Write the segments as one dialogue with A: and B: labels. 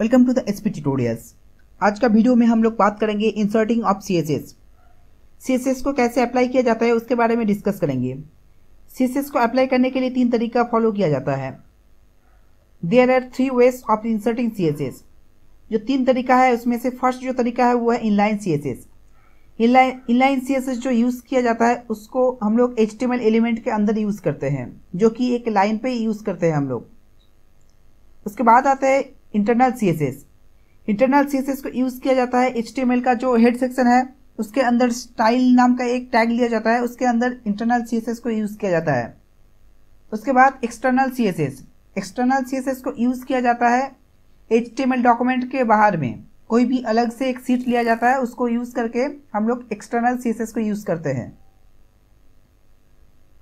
A: Welcome to the S P tutorials आज का video में हम लोग बात करेंगे inserting of C S S C S S को कैसे अप्लाई किया जाता है उसके बारे में डिस्कस करेंगे। सी एस एस को अप्लाई करने के लिए तीन तरीका फॉलो किया जाता है। There are three ways of inserting C S S जो तीन तरीका है, उसमें से फ़र्स्ट जो तरीका है, वो है inline CSS inline inline S जो यूज़ किया जाता है, उसको हम लोग H T M L element के अंदर यूज़ करते हैं, जो कि एक लाइन पे यूज़ करते हैं हम लोग। उसके बाद आता है इंटरनल सीएसएस इंटरनल सीएसएस को यूज़ किया जाता है एचटीएमएल का जो हेड सेक्शन है, उसके अंदर स्टाइल नाम का एक टैग लिया जाता है, उसके अंदर इंटरनल सीएसएस को यूज़ किया जाता है। उसके बाद एक्सटर्नल सीएसएस एक्सटर्नल सीएसएस को यूज़ किया जाता है एचटीएमएल डॉक्यूमेंट के बाहर में। कोई भी अलग से एक सीट लिया जाता है, उसको यूज़ करके हम लोग एक्सटर्नल सीएसएस को यूज़ करते हैं।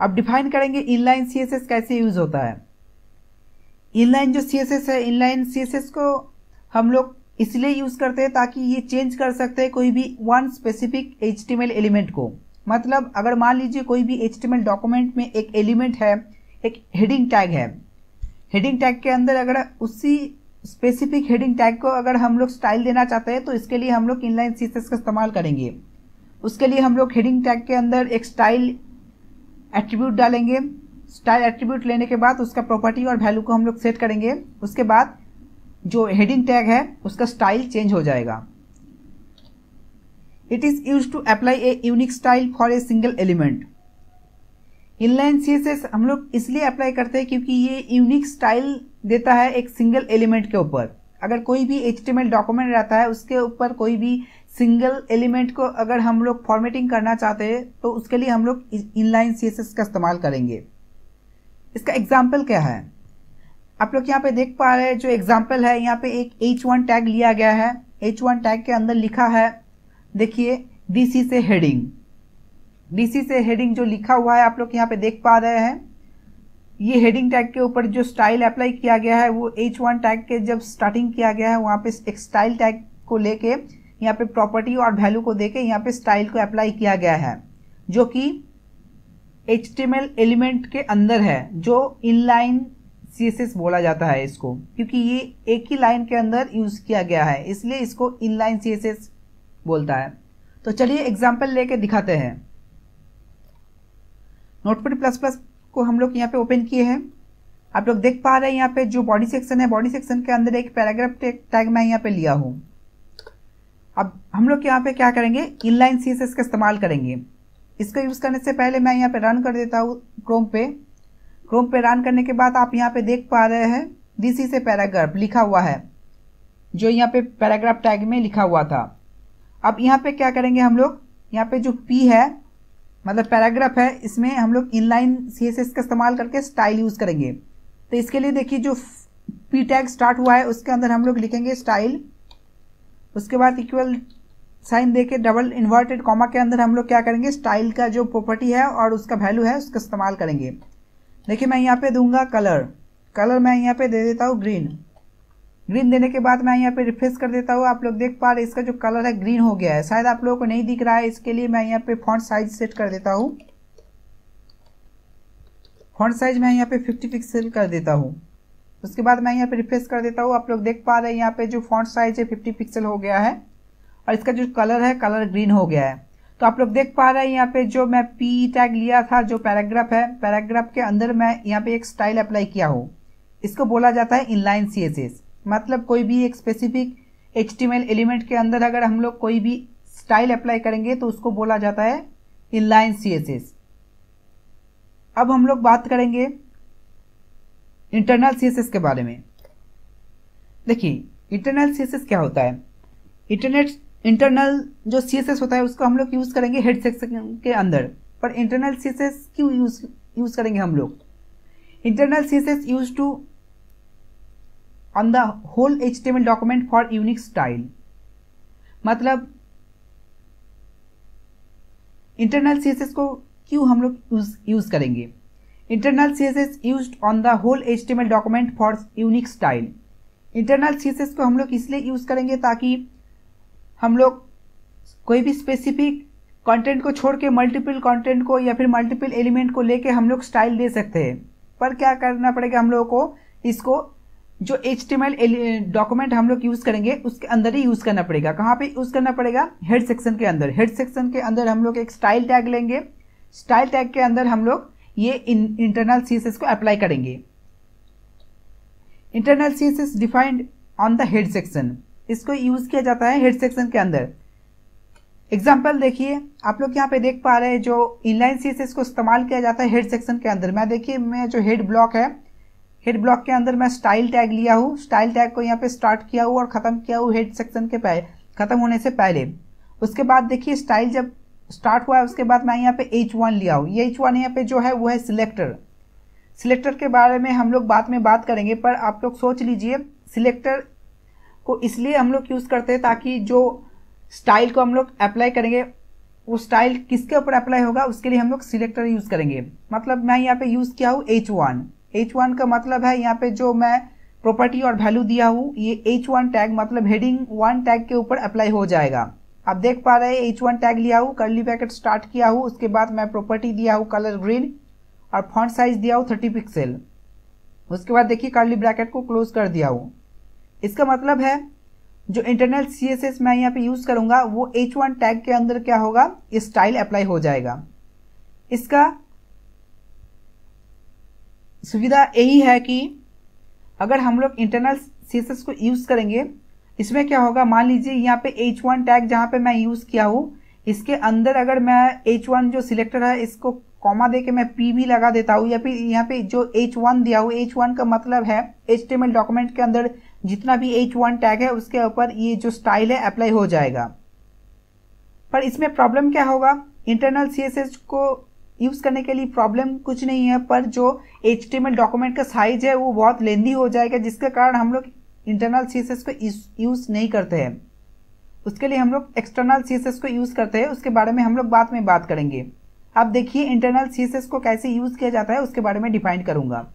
A: अब डिफाइन करेंगे इनलाइन सीएसएस कैसे यूज़ होता है। इनलाइन जो सीएसएस है इनलाइन सीएसएस को हम लोग इसलिए यूज़ करते हैं ताकि ये चेंज कर सकते हैं कोई भी वन स्पेसिफिक एच एलिमेंट को। मतलब अगर मान लीजिए कोई भी एच डॉक्यूमेंट में एक एलिमेंट है, एक हेडिंग टैग है। हेडिंग टैग के अंदर अगर उसी स्पेसिफिक हेडिंग टैग को अगर हम लोग स्टाइल देना चाहते हैं तो इसके लिए हम लोग इनलाइन सीएसएस का इस्तेमाल करेंगे। उसके लिए हम लोग हेडिंग टैग के अंदर एक स्टाइल एट्रीब्यूट डालेंगे। स्टाइल एट्रीब्यूट लेने के बाद उसका प्रॉपर्टी और वैल्यू को हम लोग सेट करेंगे। उसके बाद जो हेडिंग टैग है, उसका स्टाइल चेंज हो जाएगा। It is use to apply a unique style for a single element inline CSS हम लोग इसलिए अप्लाई करते हैं क्योंकि ये यूनिक स्टाइल देता है एक सिंगल एलिमेंट के ऊपर। अगर कोई भी एच डॉक्यूमेंट रहता है, उसके ऊपर कोई भी सिंगल एलिमेंट को अगर हम लोग फॉर्मेटिंग करना चाहते हैं तो उसके लिए हम लोग इनलाइन सीएसएस का इस्तेमाल करेंगे। इसका एग्ज़ाम्पल क्या है? आप लोग यहाँ पे देख पा रहे हैं जो एग्ज़ाम्पल है, यहाँ पे एक एच वन टैग लिया गया है। एच वन टैग के अंदर लिखा है, देखिए डीसी से हेडिंग डीसी से हेडिंग जो लिखा हुआ है, आप लोग यहाँ पे देख पा रहे हैं। ये हेडिंग टैग के ऊपर जो स्टाइल अप्लाई किया गया है, वो एच वन टैग के जब स्टार्टिंग किया गया है, वहाँ पे एक स्टाइल टैग को लेके, यहाँ पे प्रॉपर्टी और वैल्यू को देके यहाँ पे स्टाइल को अप्लाई किया गया है, जो कि HTML एलिमेंट के अंदर है, जो इनलाइन सीएसएस बोला जाता है इसको, क्योंकि ये एक ही लाइन के अंदर यूज़ किया गया है, इसलिए इसको इनलाइन सीएसएस बोलता है। तो चलिए एग्ज़ाम्पल लेके दिखाते हैं। नोटपैड प्लस प्लस को हम लोग यहाँ पे ओपन किए हैं। आप लोग देख पा रहे हैं यहाँ पे जो बॉडी सेक्शन है बॉडी सेक्शन के अंदर एक पैराग्राफ टैग मैं यहाँ पे लिया हूँ। अब हम लोग यहाँ पे क्या करेंगे? इनलाइन सीएसएस का इस्तेमाल करेंगे। इसका यूज़ करने से पहले मैं यहाँ पे रन कर देता हूँ क्रोम पे। क्रोम पे रन करने के बाद आप यहाँ पे देख पा रहे हैं डीसी से पैराग्राफ लिखा हुआ है, जो यहाँ पे पैराग्राफ टैग में लिखा हुआ था। अब यहाँ पे क्या करेंगे हम लोग? यहाँ पे जो पी है मतलब पैराग्राफ है, इसमें हम लोग इनलाइन सी एस एस का इस्तेमाल करके स्टाइल यूज़ करेंगे। तो इसके लिए देखिए जो पी टैग स्टार्ट हुआ है, उसके अंदर हम लोग लिखेंगे स्टाइल उसके बाद इक्वल साइन दे के डबल इन्वर्टेड कॉमा के अंदर हम लोग क्या करेंगे? स्टाइल का जो प्रॉपर्टी है और उसका वैल्यू है, उसका इस्तेमाल करेंगे। देखिए, मैं यहाँ पे दूँगा कलर कलर मैं यहाँ पे दे देता हूँ ग्रीन ग्रीन देने के बाद मैं यहाँ पे रिफ्रेश कर देता हूँ। आप लोग देख पा रहे इसका जो कलर है ग्रीन हो गया है। शायद आप लोगों को नहीं दिख रहा है, इसके लिए मैं यहाँ पे फॉन्ट साइज़ सेट कर देता हूँ। फॉन्ट साइज़ मैं यहाँ पे 50 पिक्सल कर देता हूँ। उसके बाद मैं यहाँ पे रिफ्रेश कर देता हूँ। आप लोग देख पा रहे हैं, यहाँ पे जो फॉन्ट साइज़ है 50 पिक्सल हो गया है। और इसका जो कलर है, कलर ग्रीन हो गया है। तो आप लोग देख पा रहे हैं यहाँ पे जो मैं पी टैग लिया था, जो पैराग्राफ है पैराग्राफ के अंदर मैं यहाँ पे एक स्टाइल अप्लाई किया हूँ। इसको बोला जाता है इनलाइन सीएसएस मतलब कोई भी एक स्पेसिफिक एच एलिमेंट के अंदर अगर हम लोग कोई भी स्टाइल अप्लाई करेंगे तो उसको बोला जाता है इनलाइन सी अब हम लोग बात करेंगे इंटरनल सी के बारे में। देखिए इंटरनल सी क्या होता है? इंटरनेट इंटरनल जो CSS होता है, उसको हम लोग यूज़ करेंगे हेड सेक्शन के अंदर। पर इंटरनल सी क्यों यूज़ यूज़ करेंगे हम लोग? Internal C use to on the whole H document for unique style मतलब इंटरनल सी को क्यों हम लोग यूज़ यूज़ करेंगे? Internal S use on the whole H document for unique style internal C को हम लोग इसलिए यूज़ करेंगे ताकि हम लोग कोई भी स्पेसिफिक कंटेंट को छोड़ के मल्टीपल कंटेंट को या फिर मल्टीपल एलिमेंट को लेके हम लोग स्टाइल दे सकते हैं। पर क्या करना पड़ेगा हम लोगों को? इसको जो एच डॉक्यूमेंट हम लोग यूज़ करेंगे, उसके अंदर ही यूज़ करना पड़ेगा। कहाँ पे यूज़ करना पड़ेगा? हेड सेक्शन के अंदर। हेड सेक्शन के अंदर हम लोग एक स्टाइल टैग लेंगे। स्टाइल टैग के अंदर हम लोग ये इंटरनल सी को अप्लाई करेंगे। Internal C defined on the head section इसको यूज़ किया जाता है हेड सेक्शन के अंदर। एग्ज़ाम्पल देखिए, आप लोग यहाँ पे देख पा रहे हैं जो इनलाइन सी को इस्तेमाल किया जाता है हेड सेक्शन के अंदर। मैं देखिए, मैं जो हेड ब्लॉक है हेड ब्लॉक के अंदर मैं स्टाइल टैग लिया हूँ। स्टाइल टैग को यहाँ पे स्टार्ट किया हूँ और ख़त्म किया हूँ हेड सेक्शन के पहले ख़त्म होने से पहले। उसके बाद देखिए स्टाइल जब स्टार्ट हुआ है, उसके बाद मैं यहाँ पे एच वन लिया हूँ। ये एच वन यहाँ पे जो है, वो है सिलेक्टर सिलेक्टर के बारे में हम लोग बाद में बात करेंगे, पर आप लोग सोच लीजिए सिलेक्टर को इसलिए हम लोग यूज़ करते हैं ताकि जो स्टाइल को हम लोग अप्लाई करेंगे, वो स्टाइल किसके ऊपर अप्लाई होगा, उसके लिए हम लोग सिलेक्टर यूज़ करेंगे। मतलब मैं यहाँ पे यूज़ किया हूँ एच वन एच वन का मतलब है यहाँ पे जो मैं प्रॉपर्टी और वैल्यू दिया हूँ, ये एच वन टैग मतलब हेडिंग वन टैग के ऊपर अप्लाई हो जाएगा। आप देख पा रहे हैं एच वन टैग लिया हूँ कर्ली ब्रैकेट स्टार्ट किया हूँ, उसके बाद मैं प्रॉपर्टी दिया हूँ कलर ग्रीन और फॉन्ट साइज़ दिया हूँ थर्टी पिक्सल उसके बाद देखिए कर्ली ब्रैकेट को क्लोज कर दिया हूँ। इसका मतलब है, जो इंटरनल सी एस एस मैं यहाँ पे यूज़ करूँगा, वो एच वन टैग के अंदर क्या होगा? स्टाइल अप्लाई हो जाएगा। इसका सुविधा यही है कि अगर हम लोग इंटरनल सी एस एस को यूज़ करेंगे, इसमें क्या होगा? मान लीजिए यहाँ पे एच वन टैग जहाँ पे मैं यूज़ किया हूँ, इसके अंदर अगर मैं एच वन जो सिलेक्टर है, इसको कॉमा दे के मैं पी भी लगा देता हूँ, या फिर यहाँ पे जो एच वन दिया हुआ एच वन का मतलब है एच डॉक्यूमेंट के अंदर जितना भी एच वन टैग है, उसके ऊपर ये जो स्टाइल है अप्लाई हो जाएगा। पर इसमें प्रॉब्लम क्या होगा? इंटरनल सीएसएस को यूज़ करने के लिए प्रॉब्लम कुछ नहीं है, पर जो एच डॉक्यूमेंट का साइज़ है, वो बहुत लेंदी हो जाएगा, जिसके कारण हम लोग इंटरनल सी को यूज़ नहीं करते हैं। उसके लिए हम लोग एक्सटर्नल सीएसएस को यूज़ करते हैं, उसके बारे में हम लोग बाद में बात करेंगे। अब देखिए इंटरनल सी को कैसे यूज़ किया जाता है, उसके बारे में डिफाइन करूँगा।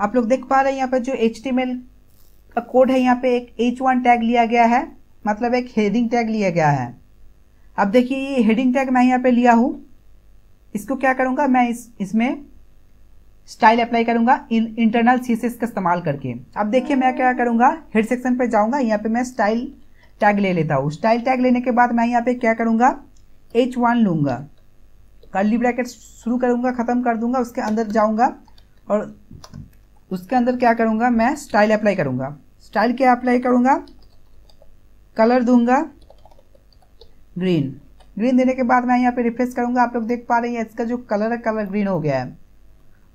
A: आप लोग देख पा रहे हैं यहाँ पर जो एच का कोड है, यहाँ पे एक एच वन टैग लिया गया है मतलब एक हेडिंग टैग लिया गया है। अब देखिए, ये हेडिंग टैग मैं यहाँ पे लिया हूँ। इसको क्या करूँगा? मैं इस, इसमें स्टाइल अप्लाई करूँगा इन इंटरनल सी का इस्तेमाल करके। अब देखिए, मैं क्या करूँगा? हेड सेक्शन पे जाऊँगा, यहाँ पे मैं स्टाइल टैग ले लेता हूँ। स्टाइल टैग लेने के बाद मैं यहाँ पे क्या करूँगा? एच वन लूँगा। कर्ली ब्रैकेट शुरू करूँगा, ख़त्म कर दूँगा, उसके अंदर जाऊँगा और उसके अंदर क्या करूँगा मैं? स्टाइल अप्लाई करूँगा। स्टाइल क्या अप्लाई करूँगा? कलर दूँगा। ग्रीन ग्रीन देने के बाद मैं यहाँ पे रिफ्रेश करूँगा। आप लोग देख पा रहे हैं, इसका जो कलर है कलर ग्रीन हो गया है।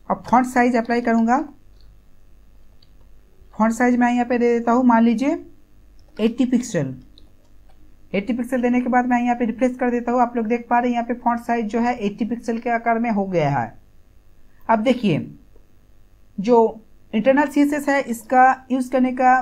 A: अब फॉन्ट साइज़ अप्लाई करूँगा। फॉन्ट साइज़ मैं यहाँ पे दे देता हूँ, मान लीजिए 80 पिक्सल 80 पिक्सल देने के बाद मैं यहाँ पे रिफ्रेश कर देता हूँ। आप लोग देख पा रहे हैं, यहाँ पे फॉन्ट साइज़ जो है 80 पिक्सल के आकार में हो गया है। अब देखिए, जो इंटरनल सी है, इसका यूज़ करने का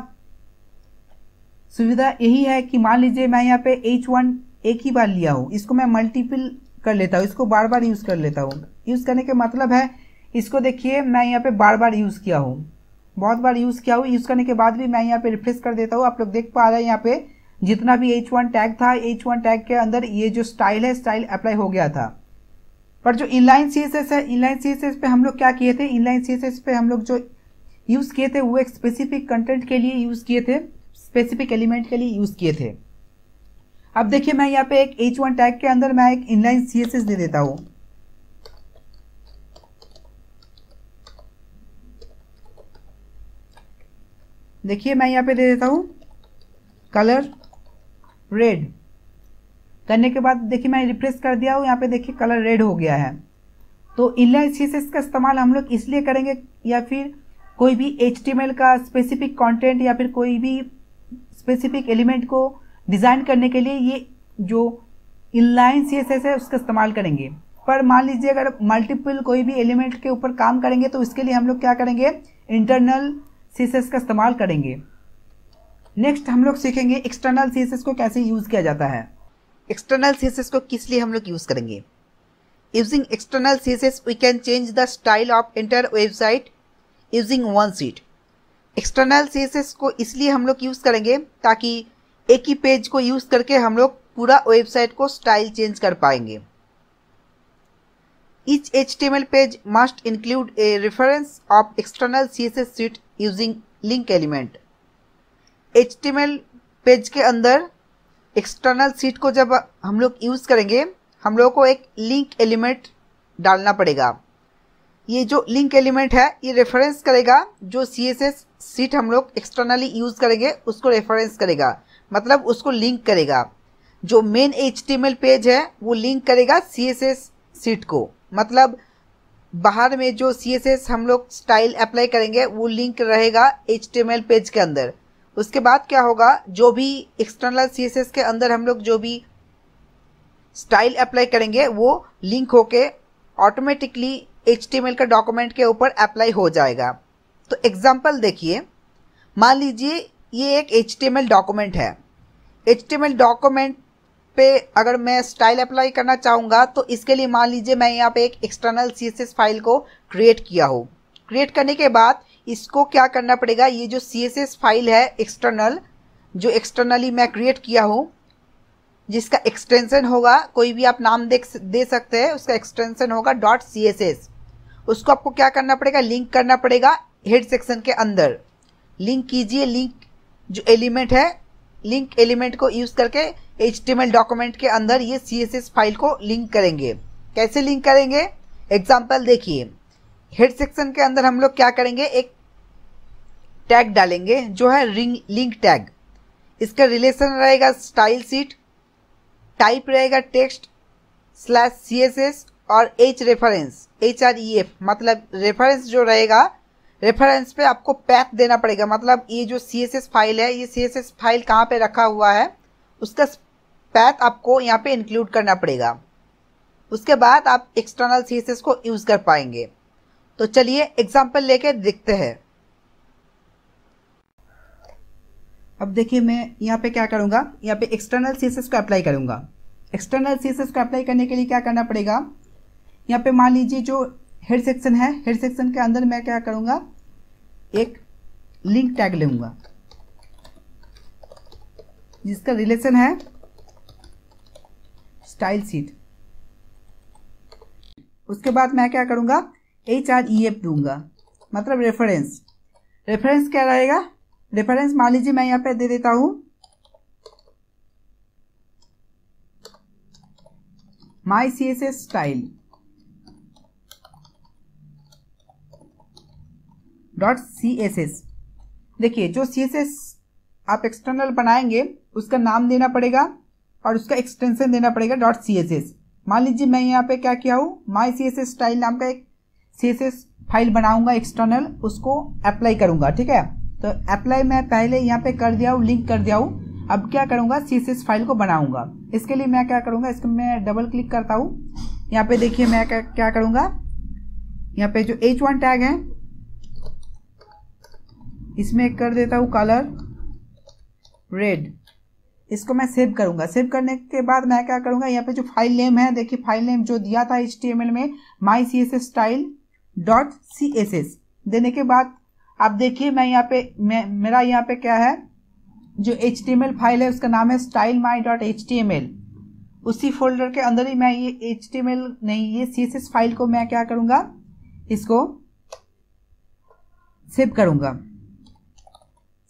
A: सुविधा यही है कि मान लीजिए मैं यहाँ पे एच वन एक ही बार लिया हूँ, इसको मैं मल्टीपल कर लेता हूँ, इसको बार बार यूज़ कर लेता हूँ। यूज़ करने का मतलब है, इसको देखिए, मैं यहाँ पे बार बार यूज़ किया हूँ। बहुत बार यूज़ किया हूँ यूज़ करने के बाद भी मैं यहाँ पे रिफ्रेश कर देता हूँ। आप लोग देख पा रहे हैं यहाँ पे, जितना भी एच वन टैग था एच वन टैग के अंदर ये जो स्टाइल है स्टाइल अप्लाई हो गया था। पर जो इनलाइन सी है इनलाइन सी पे हम लोग क्या किए थे? इनलाइन सी पे हम लोग जो यूज़ किए थे, वो एक स्पेसिफिक कंटेंट के लिए यूज़ किए थे स्पेसिफिक एलिमेंट के लिए यूज़ किए थे। अब देखिए, मैं यहाँ पे एक एच वन टैग के अंदर मैं एक इनलाइन सी दे देता हूँ। देखिए, मैं यहाँ पे दे देता हूँ कलर रेड करने के बाद देखिए, मैं रिफ्रेश कर दिया हूँ, यहाँ पे देखिए कलर रेड हो गया है। तो इनलाइन सी का इस्तेमाल हम लोग इसलिए करेंगे या फिर कोई भी एच का स्पेसिफिक कंटेंट या फिर कोई भी स्पेसिफिक एलिमेंट को डिज़ाइन करने के लिए ये जो इनलाइन सी है, उसका इस्तेमाल करेंगे। पर मान लीजिए अगर मल्टीपल कोई भी एलिमेंट के ऊपर काम करेंगे तो इसके लिए हम लोग क्या करेंगे? इंटरनल सी का इस्तेमाल करेंगे। नेक्स्ट हम लोग सीखेंगे एक्सटर्नल सी को कैसे यूज़ किया जाता है।
B: एक्सटर्नल सी को किस लिए हम लोग यूज़ करेंगे? Using external C we can change the style of entire website using one sheet external C को इसलिए हम लोग यूज़ करेंगे ताकि एक ही पेज को यूज़ करके हम लोग पूरा वेबसाइट को स्टाइल चेंज कर पाएँगे। Each HTML page must include a reference of external CSS sheet using link element. HTML page के अंदर एक्सटर्नल सीट को जब हम लोग यूज़ करेंगे, हम लोग को एक लिंक एलिमेंट डालना पड़ेगा। ये जो लिंक एलिमेंट है, ये रेफरेंस करेगा, जो सी एस एस सीट हम लोग एक्सटर्नली यूज़ करेंगे, उसको रेफरेंस करेगा। मतलब उसको लिंक करेगा। जो मेन एचटीएमएल पेज है, वो लिंक करेगा सी एस एस सीट को। मतलब बाहर में जो सी एस एस हम लोग स्टाइल अप्लाई करेंगे, वो लिंक रहेगा एचटीएमएल पेज के अंदर। उसके बाद क्या होगा, जो भी एक्सटर्नल सी एस एस के अंदर हम लोग जो भी स्टाइल अप्लाई करेंगे, वो लिंक होके ऑटोमेटिकली HTML का डॉक्यूमेंट के ऊपर अप्लाई हो जाएगा। तो एग्ज़ाम्पल देखिए। मान लीजिए, ये एक HTML डॉक्यूमेंट है। HTML डॉक्यूमेंट पे अगर मैं स्टाइल अप्लाई करना चाहूँगा तो इसके लिए मान लीजिए मैं यहाँ पे एक एक्सटर्नल सीएसएस फ़ाइल को क्रिएट किया हो। क्रिएट करने के बाद इसको क्या करना पड़ेगा? ये जो सीएसएस फ़ाइल है एक्सटर्नल जो एक्सटर्नली मैं क्रिएट किया हूँ, जिसका एक्सटेंशन होगा, कोई भी आप नाम देख, दे सकते हैं, उसका एक्सटेंशन होगा डॉट सी उसको आपको क्या करना पड़ेगा? लिंक करना पड़ेगा हेड सेक्शन के अंदर। लिंक कीजिए लिंक जो एलिमेंट है लिंक एलिमेंट को यूज़ करके एच डॉक्यूमेंट के अंदर ये सीएसएस फ़ाइल को लिंक करेंगे। कैसे लिंक करेंगे? एग्ज़ाम्पल देखिए। हेड सेक्शन के अंदर हम लोग क्या करेंगे? एक टैग डालेंगे जो है रिंग लिंक टैग इसका रिलेशन रहेगा स्टाइल सीट टाइप रहेगा text slash C S S और H reference H R E F मतलब रेफरेंस जो रहेगा रेफरेंस पे आपको पैथ देना पड़ेगा। मतलब ये जो सी एस एस फ़ाइल है, ये सी एस एस फ़ाइल कहाँ पे रखा हुआ है, उसका पैथ आपको यहाँ पे इंक्लूड करना पड़ेगा। उसके बाद आप एक्सटर्नल सी एस एस को यूज़ कर पाएँगे। तो चलिए एग्ज़ाम्पल लेके देखते हैं।
A: अब देखिए मैं यहाँ पे क्या करूँगा, यहाँ पे एक्सटर्नल सी एस एस को अप्लाई करूँगा। एक्सटर्नल सी एस एस को अप्लाई करने के लिए क्या करना पड़ेगा? यहाँ पे मान लीजिए जो हेड सेक्शन है हेड सेक्शन के अंदर मैं क्या करूँगा? एक लिंक टैग लूँगा। जिसका रिलेशन है स्टाइल सीट उसके बाद मैं क्या करूँगा? एच आर ई एफ़ दूँगा। मतलब रेफरेंस रेफरेंस क्या रहेगा? रेफरेंस मान लीजिए मैं यहाँ पे दे देता हूँ। My C S S style dot C S S देखिए, जो सी एस एस आप एक्सटर्नल बनाएँगे, उसका नाम देना पड़ेगा और उसका एक्सटेंशन देना पड़ेगा डॉट सी एस एस मान लीजिए मैं यहाँ पे क्या किया हूँ? My C S S style नाम का एक सी एस एस फ़ाइल बनाऊँगा एक्सटर्नल उसको अप्लाई करूँगा, ठीक है? तो अप्लाई मैं पहले यहाँ पे कर दिया हूँ लिंक कर दिया हूँ। अब क्या करूँगा? सी एस एस फ़ाइल को बनाऊँगा। इसके लिए मैं क्या करूँगा? इसको मैं डबल क्लिक करता हूँ। यहाँ पे देखिए मैं क्या क्या करूँगा? यहाँ पे जो एच वन टैग है इसमें कर देता हूँ कलर रेड इसको मैं सेव करूँगा। सेव करने के बाद मैं क्या करूँगा? यहाँ पे जो फ़ाइल नेम है, देखिए फ़ाइल नेम जो दिया था एच में my C S S style dot C S S देने के बाद आप देखिए, मैं यहाँ पे, मैं, मेरा यहाँ पे क्या है? जो एच फ़ाइल है, उसका नाम है स्टाइल माई डॉट एचटीएमएल उसी फोल्डर के अंदर ही मैं ये एच नहीं, ये सीएसएस फ़ाइल को मैं क्या करूँगा? इसको सेव करूँगा।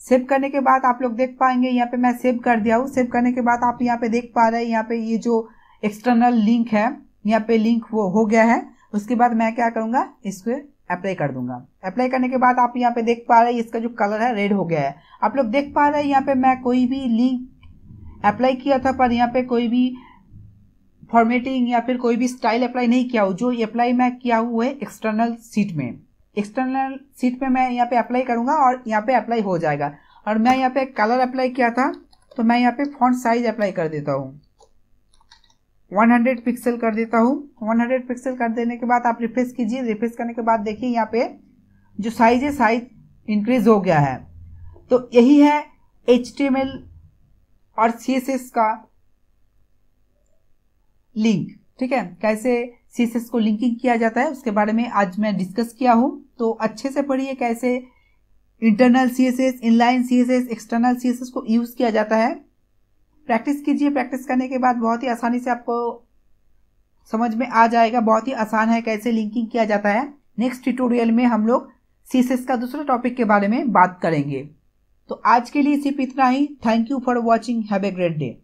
A: सेव करने के बाद आप लोग देख पाएँगे, यहाँ पे मैं सेव कर दिया हूँ। सेव करने के बाद आप यहाँ पे देख पा रहे हैं, यहाँ पे ये जो एक्सटर्नल लिंक है, यहाँ पे लिंक वो हो गया है। उसके बाद मैं क्या करूँगा, इसको अप्लाई कर दूँगा। अप्लाई करने के बाद आप यहाँ पे देख पा रहे हैं, इसका जो कलर है रेड हो गया है। आप लोग देख पा रहे हैं, यहाँ पे मैं कोई भी लिंक अप्लाई किया था, पर यहाँ पे कोई भी फॉर्मेटिंग या फिर कोई भी स्टाइल अप्लाई नहीं किया हूँ। जो अप्लाई मैं किया हुआ है एक्सटर्नल सीट में। एक्सटर्नल सीट में मैं यहाँ पे अप्लाई करूँगा और यहाँ पे अप्लाई हो जाएगा। और मैं यहाँ पे कलर अप्लाई किया था तो मैं यहाँ पे फॉन्ट साइज़ अप्लाई कर देता हूँ। 100 पिक्सल कर देता हूँ। 100 पिक्सल कर देने के बाद आप रिफ्रेश कीजिए। रिफ्रेश करने के बाद देखिए यहाँ पे जो साइज़ है साइज़ इंक्रीज हो गया है। तो यही है एचटीएमएल और सीएसएस का लिंक ठीक है? कैसे CSS को लिंकिंग किया जाता है, उसके बारे में आज मैं डिस्कस किया हूँ। तो अच्छे से पढ़िए कैसे internal C S S inline C S S external C S S को यूज़ किया जाता है। प्रैक्टिस कीजिए। प्रैक्टिस करने के बाद बहुत ही आसानी से आपको समझ में आ जाएगा, बहुत ही आसान है कैसे लिंकिंग किया जाता है। नेक्स्ट ट्यूटोरियल में हम लोग सीएसएस का दूसरा टॉपिक के बारे में बात करेंगे। तो आज के लिए सिर्फ़ इतना ही। Thank you for watching have a great day